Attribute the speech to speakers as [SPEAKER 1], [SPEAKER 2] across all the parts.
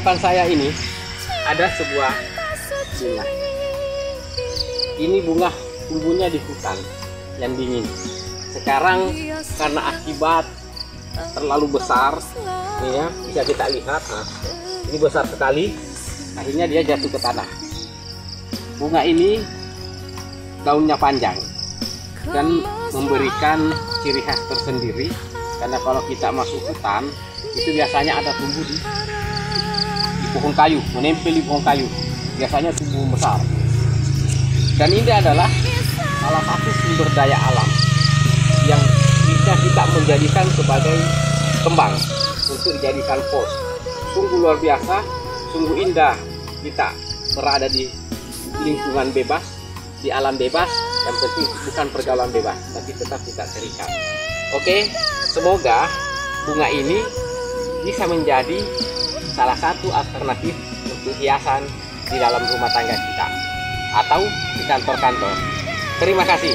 [SPEAKER 1] depan saya ini ada sebuah bunga. Ini bunga tumbuhnya di hutan yang dingin. Sekarang karena akibat terlalu besar, ini ya bisa kita lihat. Nah, ini besar sekali, akhirnya dia jatuh ke tanah. Bunga ini daunnya panjang dan memberikan ciri khas tersendiri karena kalau kita masuk hutan itu biasanya ada tumbuh di, di pohon kayu menempel di pohon kayu biasanya tumbuh besar dan ini adalah salah satu sumber daya alam yang bisa kita menjadikan sebagai kembang untuk dijadikan pos. Sungguh luar biasa sungguh indah kita berada di lingkungan bebas di alam bebas yang penting bukan pergaulan bebas tapi tetap kita terikat. Oke semoga bunga ini bisa menjadi salah satu alternatif untuk hiasan di dalam rumah tangga kita atau di kantor-kantor. Terima kasih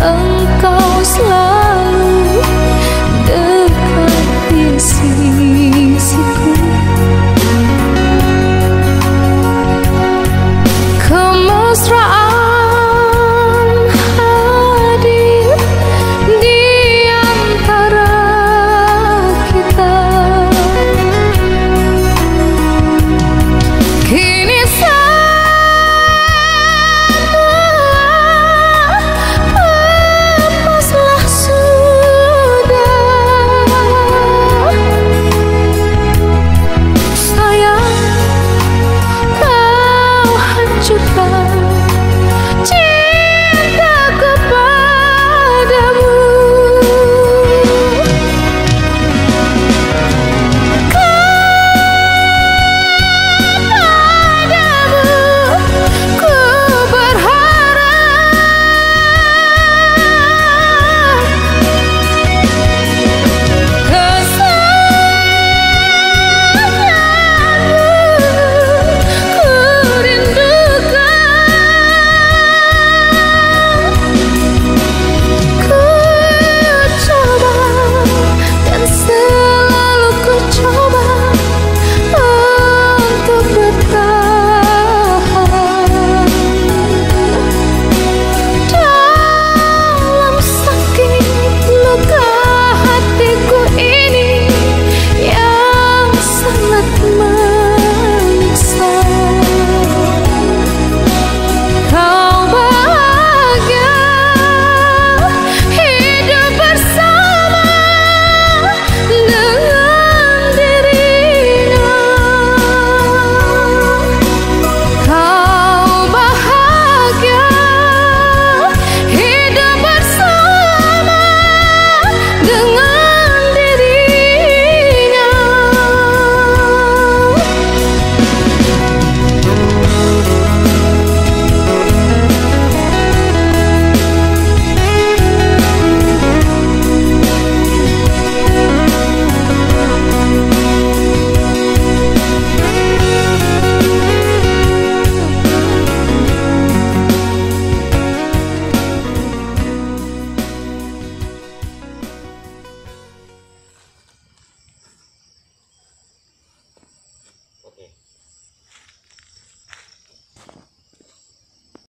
[SPEAKER 2] Oh.